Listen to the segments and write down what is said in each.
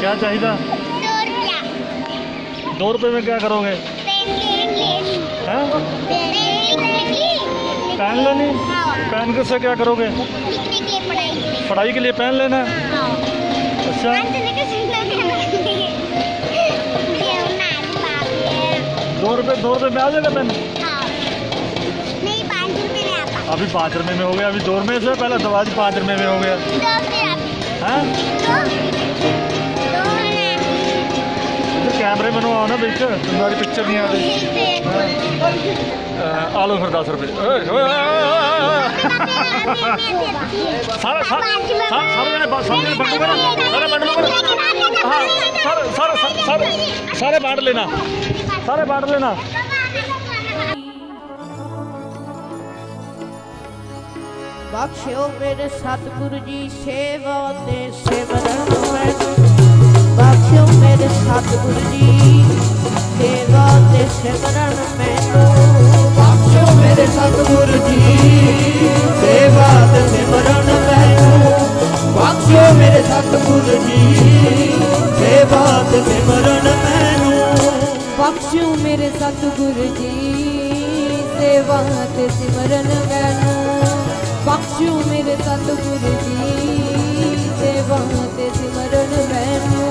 क्या चाहिए? था? दो रुपये में क्या करोगे? पेन लेनी? पेन से क्या करोगे? पढ़ाई के लिए पेन लेना अच्छा। दो रुपये दो रुपये में आ जाएगा पेन? अभी पाँच रुपये में हो गया, अभी दो रुपये से पहले दवा जी पाँच रुपये में हो गया। हाँ? कैमरे मैन आओ ना बिच तुम्हारी पिक्चर नहीं आती हाँ। आलो फिर दस रुपये सारे जने हाँ, सारे बांट लेना। सारे बांट लेना। ਬਖਸ਼ਿਓ ਮੇਰੇ ਸਤਿਗੁਰੂ ਜੀ, ਸੇਵਾ ਤੇ ਸਿਮਰਨ ਮੈਨੂੰ ਬਖਸ਼ਿਓ ਮੇਰੇ ਸਤਿਗੁਰੂ ਜੀ, ਸੇਵਾ ਤੇ ਸਿਮਰਨ ਮੈਨੂੰ। ਬਖਸ਼ਿਓ ਮੇਰੇ ਸਤਿਗੁਰੂ ਜੀ, ਸੇਵਾ ਤੇ ਸਿਮਰਨ ਮੈਨੂੰ। ਬਖਸ਼ਿਓ ਮੇਰੇ ਸਤਿਗੁਰੂ ਜੀ, ਸੇਵਾ ਤੇ ਸਿਮਰਨ ਮੈਨੂੰ। ਬਖਸ਼ੋ ਮੇਰੇ ਸਤਿਗੁਰੂ ਜੀ, ਸੇਵਾ ਤੇ ਸਿਮਰਨ ਮੈਨੂੰ। ਬਖਸ਼ੋ ਮੇਰੇ ਸਤਿਗੁਰ ਜੀ ਸੇਵਾ ਤੇ ਸਿਮਰਨ ਮੈਨੂੰ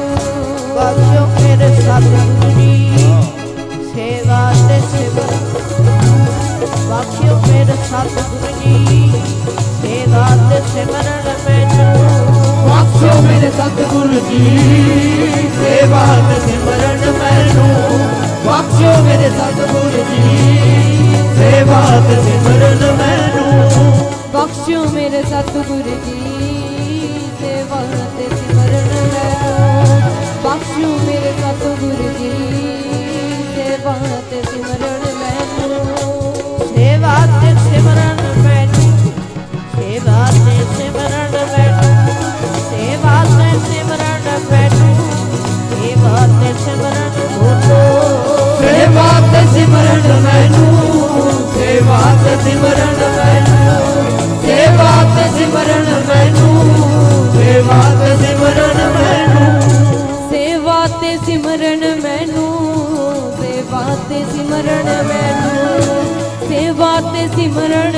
ਬਖਸ਼ਿਓ ਮੇਰੇ ਸਤਿਗੁਰੂ ਜੀ ਸੇਵਾ ਤੇ ਸਿਮਰਨ ਬਖਸ਼ਿਓ ਮੇਰੇ ਸਤਿਗੁਰ ਜੀ ਸੇਵਾ ਤੇ ਸਿਮਰਨ ਮੈਨੂੰ ਬਖਸ਼ਿਓ ਮੇਰੇ ਸਤਿਗੁਰੂ ਜੀ ਸੇਵਾ ਤੇ ਸਿਮਰਨ ਮੈਨੂੰ ਬਖਸ਼ਿਓ ਮੇਰੇ ਸਤਿਗੁਰੂ ਜੀ सतगुरु जी से वक्त स्मरण बख्शू मेरे सतगुरु जी से वक्त स्मरण सेवा से स्मरण सेवा से ਸਿਮਰਨ ਮੈਨੂੰ ਸੇਵਾ ਤੇ ਸਿਮਰਨ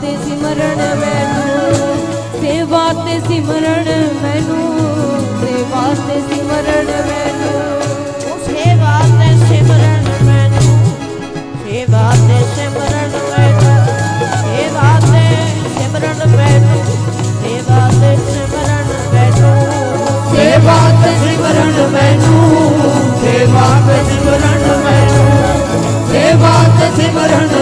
ਤੇ ਸਿਮਰਨ ਮੈਨੂੰ ਸੇਵਾ ਤੇ ਸਿਮਰਨ ਮੈਨੂੰ ਸੇਵਾ ਤੇ ਸਿਮਰਨ ਮੈਨੂੰ ਸੇਵਾ ਤੇ ਸਿਮਰਨ ਮੈਨੂੰ ਸੇਵਾ ਤੇ ਸਿਮਰਨ ਮੈਨੂੰ ਸੇਵਾ ਤੇ ਸਿਮਰਨ ਮੈਨੂੰ ਸੇਵਾ ਤੇ ਸਿਮਰਨ ਮੈਨੂੰ ਸੇਵਾ ਤੇ ਸਿਮਰਨ ਮੈਨੂੰ ਸੇਵਾ ਤੇ ਸਿਮਰਨ ਮੈਨੂੰ ਸੇਵਾ ਤੇ ਸਿਮਰਨ